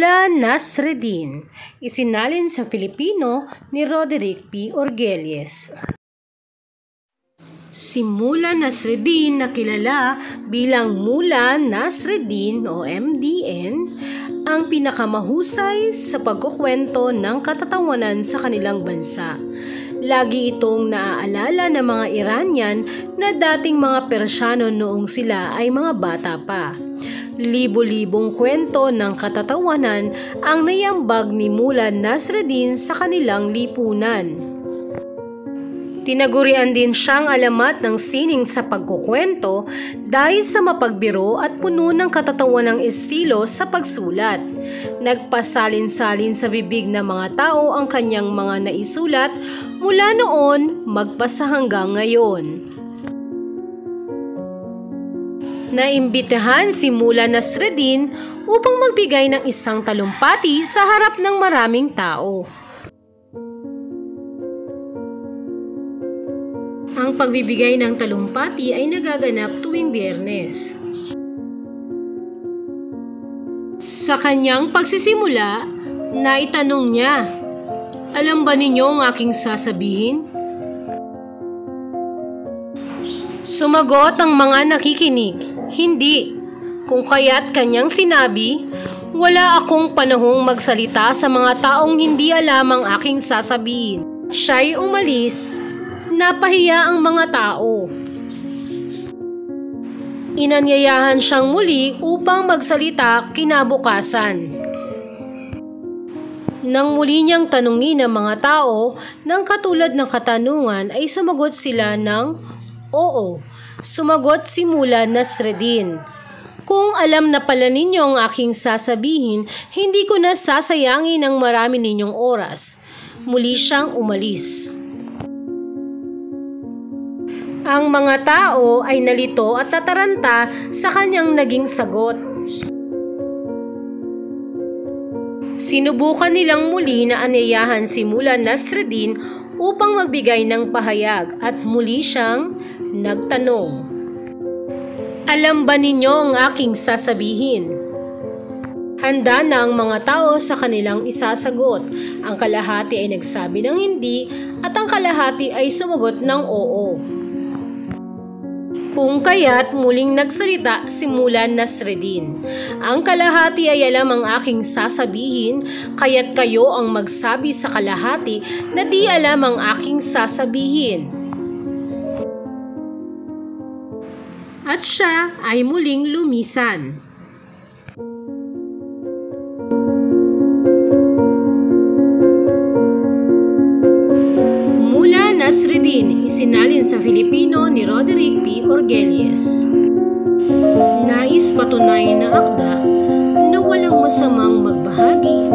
Mula Nasreddin, isinalin sa Filipino ni Roderick P. Orgelles. Si Mula Nasreddin na kilala bilang Mula Nasreddin o MDN ang pinakamahusay sa pagkukwento ng katatawanan sa kanilang bansa. Lagi itong naaalala ng mga Iranian na dating mga Persyano noong sila ay mga bata pa. Libo-libong kwento ng katatawanan ang nayambag ni Mula Nasreddin sa kanilang lipunan. Tinagurian din siyang alamat ng sining sa pagkukwento dahil sa mapagbiro at puno ng katatawa ng estilo sa pagsulat. Nagpasalin-salin sa bibig ng mga tao ang kanyang mga naisulat mula noon magpasa hanggang ngayon. Naimbitahan si Mula Nasreddin upang magbigay ng isang talumpati sa harap ng maraming tao. Ang pagbibigay ng talumpati ay nagaganap tuwing biyernes. Sa kanyang pagsisimula, naitanong niya, Alam ba ninyo ang aking sasabihin? Sumagot ang mga nakikinig, hindi. Kung kaya't kanyang sinabi, wala akong panahong magsalita sa mga taong hindi alam ang aking sasabihin. Siya'y umalis, napahiya ang mga tao. Inanyayahan siyang muli upang magsalita kinabukasan. Nang muli niyang tanungin ng mga tao ng katulad ng katanungan ay sumagot sila ng Oo. Sumagot si Mula Nasreddin. Kung alam na pala ninyo ang aking sasabihin, hindi ko na sasayangin ang marami ninyong oras. Muli siyang umalis. Ang mga tao ay nalito at tataranta sa kanyang naging sagot. Sinubukan nilang muli na anyayahan si Mula Nasreddin upang magbigay ng pahayag at muli siyang nagtanong. Alam ba ninyo ang aking sasabihin? Handa na ang mga tao sa kanilang isasagot. Ang kalahati ay nagsabi ng hindi at ang kalahati ay sumagot ng oo. Kung kaya't muling nagsalita si Mulan Nasreddin. Ang kalahati ay alam ang aking sasabihin, kaya't kayo ang magsabi sa kalahati na di alam ang aking sasabihin. At siya ay muling lumisan. Mula Nasreddin, isinalin sa Filipino ni Roderick P. Orgelles. Nais patunay na akda na walang masamang magbahagi